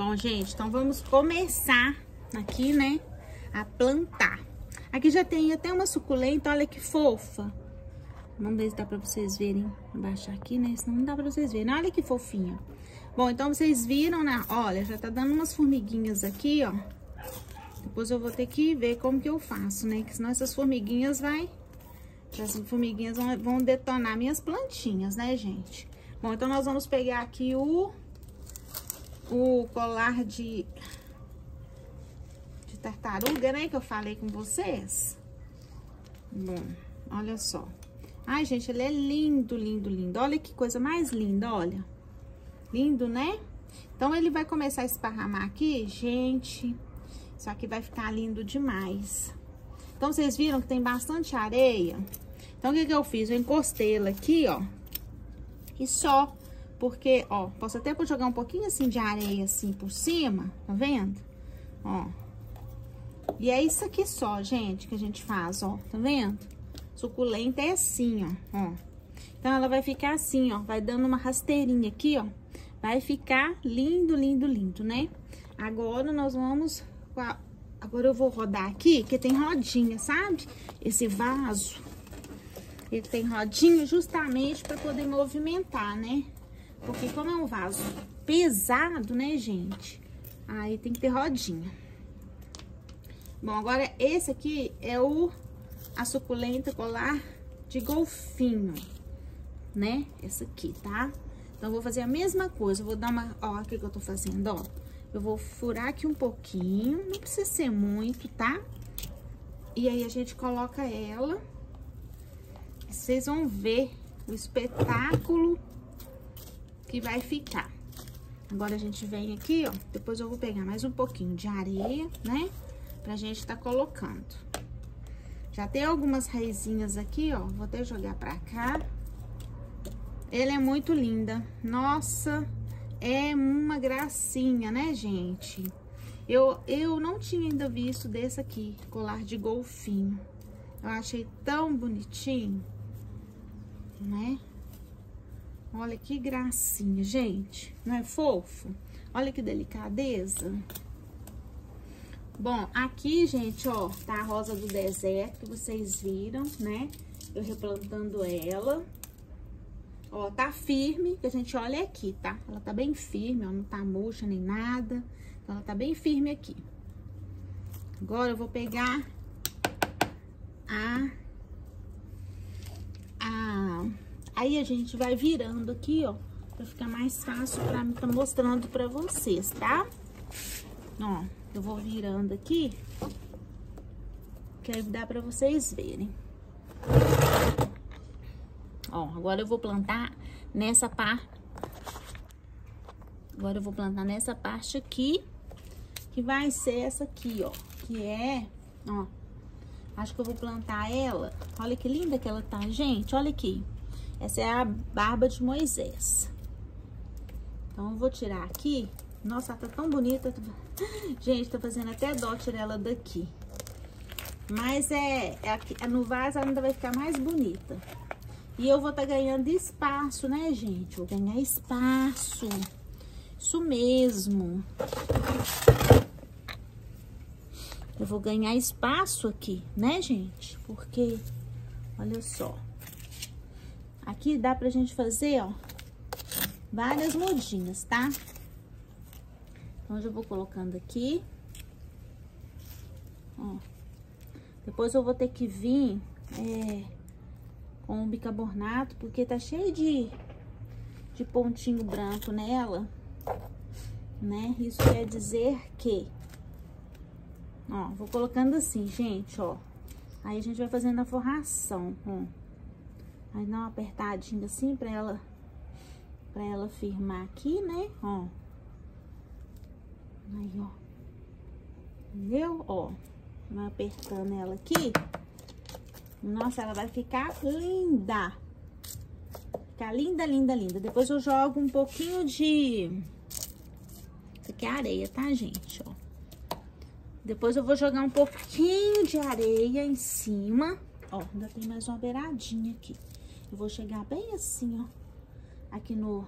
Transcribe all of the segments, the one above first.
Bom, gente, então vamos começar aqui, né, a plantar. Aqui já tem até uma suculenta, olha que fofa. Vamos ver se dá pra vocês verem. Abaixar aqui, né? Senão não dá pra vocês verem. Olha que fofinha. Bom, então vocês viram, né? Olha, já tá dando umas formiguinhas aqui, ó. Depois eu vou ter que ver como que eu faço, né? Que senão essas formiguinhas vai... Essas formiguinhas vão detonar minhas plantinhas, né, gente? Bom, então nós vamos pegar aqui o... O colar de... De tartaruga, né? Que eu falei com vocês. Bom, olha só. Ai, gente, ele é lindo, lindo, lindo. Olha que coisa mais linda, olha. Lindo, né? Então, ele vai começar a esparramar aqui, gente. Isso aqui vai ficar lindo demais. Então, vocês viram que tem bastante areia? Então, o que que eu fiz? Eu encostei ela aqui, ó. E só. Porque, ó, posso até jogar um pouquinho assim de areia assim por cima, tá vendo? Ó. E é isso aqui só, gente, que a gente faz, ó. Tá vendo? Suculenta é assim, ó, ó. Então, ela vai ficar assim, ó, vai dando uma rasteirinha aqui, ó. Vai ficar lindo, lindo, lindo, né? Agora, nós vamos... Agora, eu vou rodar aqui, que tem rodinha, sabe? Esse vaso, ele tem rodinha justamente para poder movimentar, né? Porque como é um vaso pesado, né, gente? Aí tem que ter rodinha. Bom, agora esse aqui é o a suculenta colar de golfinho, né? Essa aqui, tá? Então, eu vou fazer a mesma coisa. Eu vou dar uma... Ó, o que eu tô fazendo, ó. Eu vou furar aqui um pouquinho. Não precisa ser muito, tá? E aí, a gente coloca ela. Vocês vão ver o espetáculo que vai ficar. Agora, a gente vem aqui, ó. Depois eu vou pegar mais um pouquinho de areia, né? Pra gente tá colocando. Já tem algumas raizinhas aqui, ó. Vou até jogar pra cá. Ela é muito linda. Nossa, é uma gracinha, né, gente? Eu, eu não tinha ainda visto desse aqui, colar de golfinho. Eu achei tão bonitinho, né? Olha que gracinha, gente. Não é fofo? Olha que delicadeza. Bom, aqui, gente, ó, tá a rosa do deserto, vocês viram, né? Eu replantando ela. Ó, tá firme, que a gente olha aqui, tá? Ela tá bem firme, ó, não tá murcha nem nada. Então, ela tá bem firme aqui. Agora, eu vou pegar a... Aí, a gente vai virando aqui, ó, pra ficar mais fácil pra mim tá mostrando pra vocês, tá? Ó, eu vou virando aqui, que aí dá pra vocês verem. Ó, agora eu vou plantar nessa parte. Agora eu vou plantar nessa parte aqui, que vai ser essa aqui, ó. Que é, ó, acho que eu vou plantar ela. Olha que linda que ela tá, gente. Olha aqui. Essa é a barba de Moisés. Então, eu vou tirar aqui nossa, ela tá tão bonita. Gente, tá fazendo até dó tirar ela daqui. Mas é, é, é, no vaso ela ainda vai ficar mais bonita. E eu vou tá ganhando espaço, né, gente? Vou ganhar espaço. Isso mesmo. Eu vou ganhar espaço aqui, né, gente? Porque, olha só. Aqui dá pra gente fazer, ó, várias mudinhas, tá? Então, já vou colocando aqui. Ó. Depois eu vou ter que vir é, com o bicarbonato, porque tá cheio de, de pontinho branco nela, né? Isso quer dizer que... Ó, vou colocando assim, gente, ó. Aí a gente vai fazendo a forração, ó. Aí dá uma apertadinha assim pra ela, pra ela firmar aqui, né? Ó. Aí, ó. Entendeu? Ó. Vai apertando ela aqui. Nossa, ela vai ficar linda. Ficar linda, linda, linda. Depois eu jogo um pouquinho de... Isso aqui é areia, tá, gente? Ó. Depois eu vou jogar um pouquinho de areia em cima. Ó, ainda tem mais uma beiradinha aqui. Eu vou chegar bem assim, ó. Aqui no,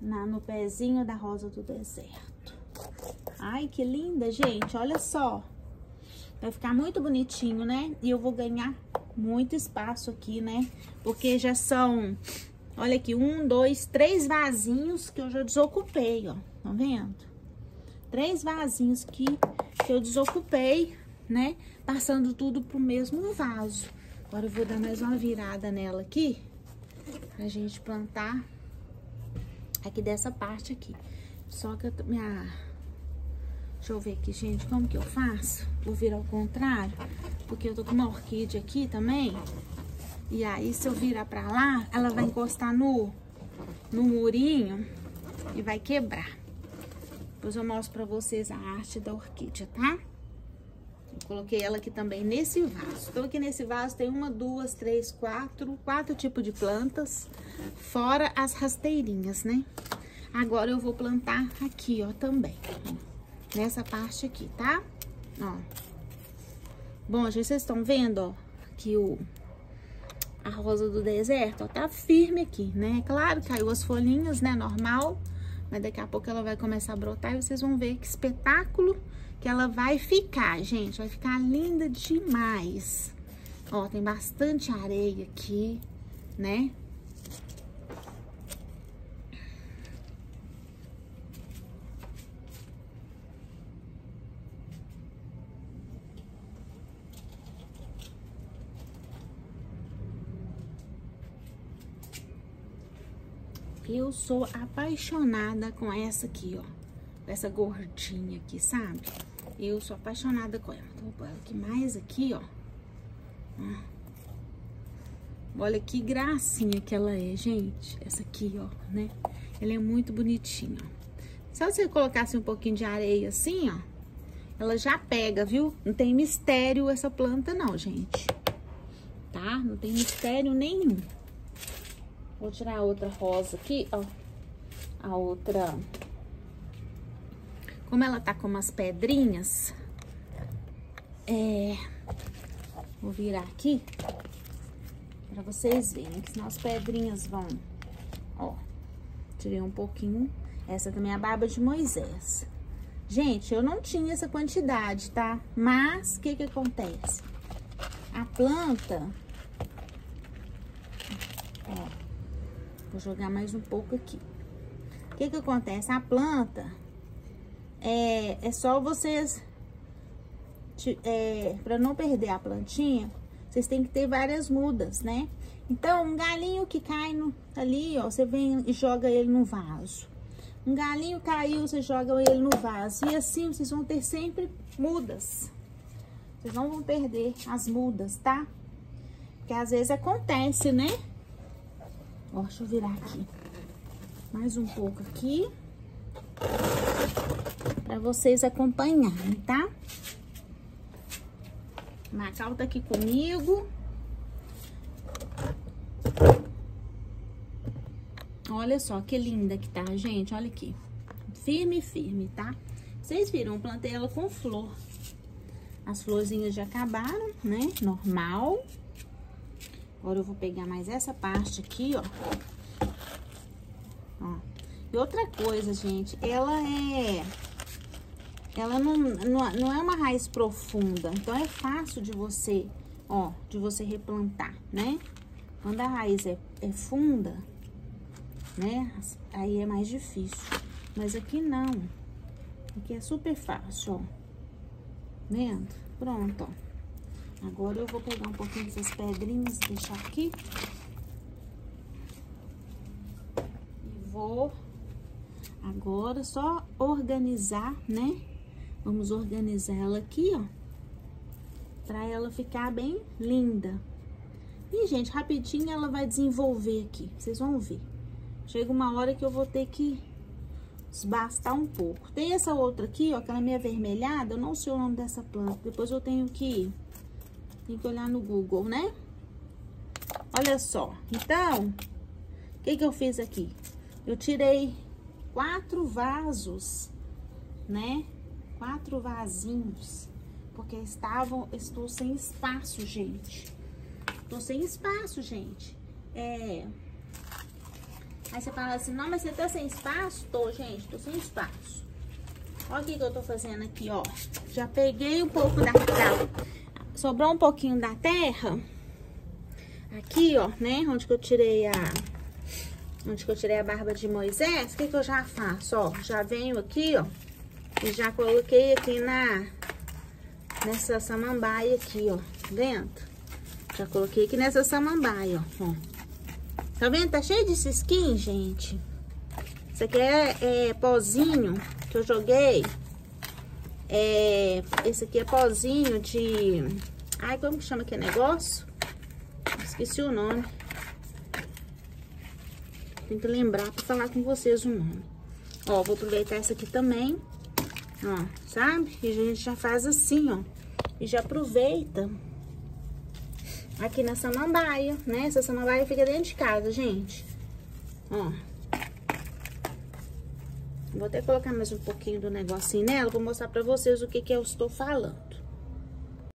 na, no pezinho da rosa do deserto. Ai, que linda, gente, olha só. Vai ficar muito bonitinho, né? E eu vou ganhar muito espaço aqui, né? Porque já são, olha aqui, um, dois, três vasinhos que eu já desocupei, ó. Tá vendo? Três vasinhos que, que eu desocupei, né? Passando tudo pro mesmo vaso. Agora eu vou dar mais uma virada nela aqui. Pra gente plantar aqui dessa parte aqui. Só que eu, minha Deixa eu ver aqui, gente, como que eu faço? Vou virar ao contrário, porque eu tô com uma orquídea aqui também. E aí, se eu virar pra lá, ela vai encostar no, no murinho e vai quebrar. Depois eu mostro pra vocês a arte da orquídea, tá? Coloquei ela aqui também nesse vaso. Então, aqui nesse vaso tem uma, duas, três, quatro, quatro tipos de plantas, fora as rasteirinhas, né? Agora eu vou plantar aqui, ó, também, nessa parte aqui, tá? Ó. Bom, gente, vocês estão vendo, ó, que o a rosa do deserto, ó, tá firme aqui, né? Claro, caiu as folhinhas, né, normal, mas daqui a pouco ela vai começar a brotar e vocês vão ver que espetáculo que ela vai ficar, gente. Vai ficar linda demais. Ó, tem bastante areia aqui, né? Eu sou apaixonada com essa aqui, ó. Essa gordinha aqui, sabe? Eu sou apaixonada com ela. Vou pôr ela aqui mais aqui, ó. Olha que gracinha que ela é, gente. Essa aqui, ó, né? Ela é muito bonitinha, ó. Se você colocasse um pouquinho de areia assim, ó. Ela já pega, viu? Não tem mistério essa planta não, gente. Tá? Não tem mistério nenhum. Vou tirar a outra rosa aqui, ó. A outra... Como ela tá com umas pedrinhas, é... Vou virar aqui pra vocês verem, que senão as pedrinhas vão... Ó, tirei um pouquinho. Essa também é a barba de Moisés. Gente, eu não tinha essa quantidade, tá? Mas, o que que acontece? A planta... Ó, Vou jogar mais um pouco aqui. O que que acontece? A planta, é, é só vocês, é, para não perder a plantinha, vocês têm que ter várias mudas, né? Então, um galinho que cai no, ali, ó, você vem e joga ele no vaso. Um galinho caiu, você joga ele no vaso. E assim, vocês vão ter sempre mudas. Vocês não vão perder as mudas, tá? Porque às vezes acontece, né? Ó, deixa eu virar aqui. Mais um pouco aqui. Pra vocês acompanharem, tá? Macau tá aqui comigo. Olha só que linda que tá, gente. Olha aqui. Firme, firme, tá? Vocês viram, plantei ela com flor. As florzinhas já acabaram, né? Normal. Agora eu vou pegar mais essa parte aqui, ó. ó. E outra coisa, gente, ela é... Ela não, não, não é uma raiz profunda, então é fácil de você, ó, de você replantar, né? Quando a raiz é, é funda, né? Aí é mais difícil. Mas aqui não. Aqui é super fácil, ó. Vendo? Pronto, ó. Agora eu vou pegar um pouquinho dessas pedrinhas deixar aqui. E vou agora só organizar, né? Vamos organizar ela aqui, ó. Pra ela ficar bem linda. E, gente, rapidinho ela vai desenvolver aqui. Vocês vão ver. Chega uma hora que eu vou ter que desbastar um pouco. Tem essa outra aqui, ó, aquela minha avermelhada. Eu não sei o nome dessa planta. Depois eu tenho que tem que olhar no Google, né? Olha só. Então, o que que eu fiz aqui? Eu tirei quatro vasos, né? Quatro vasinhos. Porque estavam, estou sem espaço, gente. Estou sem espaço, gente. É... Aí você fala assim, não, mas você tá sem espaço? Tô, gente, tô sem espaço. Olha o que, que eu tô fazendo aqui, ó. Já peguei um pouco da, da... Sobrou um pouquinho da terra. Aqui, ó, né? Onde que eu tirei a... Onde que eu tirei a barba de Moisés. O que que eu já faço, ó? Já venho aqui, ó. E já coloquei aqui na... Nessa samambaia aqui, ó. Dentro. Já coloquei aqui nessa samambaia, ó. Tá vendo? Tá cheio de cisquinho, gente. Isso aqui é, é pozinho que eu joguei. É, esse aqui é pozinho de... Ai, como que chama aquele negócio? Esqueci o nome. Tem que lembrar pra falar com vocês o nome. Ó, vou aproveitar essa aqui também. Ó, sabe? E a gente já faz assim, ó. E já aproveita aqui na samambaia, né? Essa samambaia fica dentro de casa, gente. Ó. Vou até colocar mais um pouquinho do negocinho nela pra mostrar pra vocês o que que eu estou falando.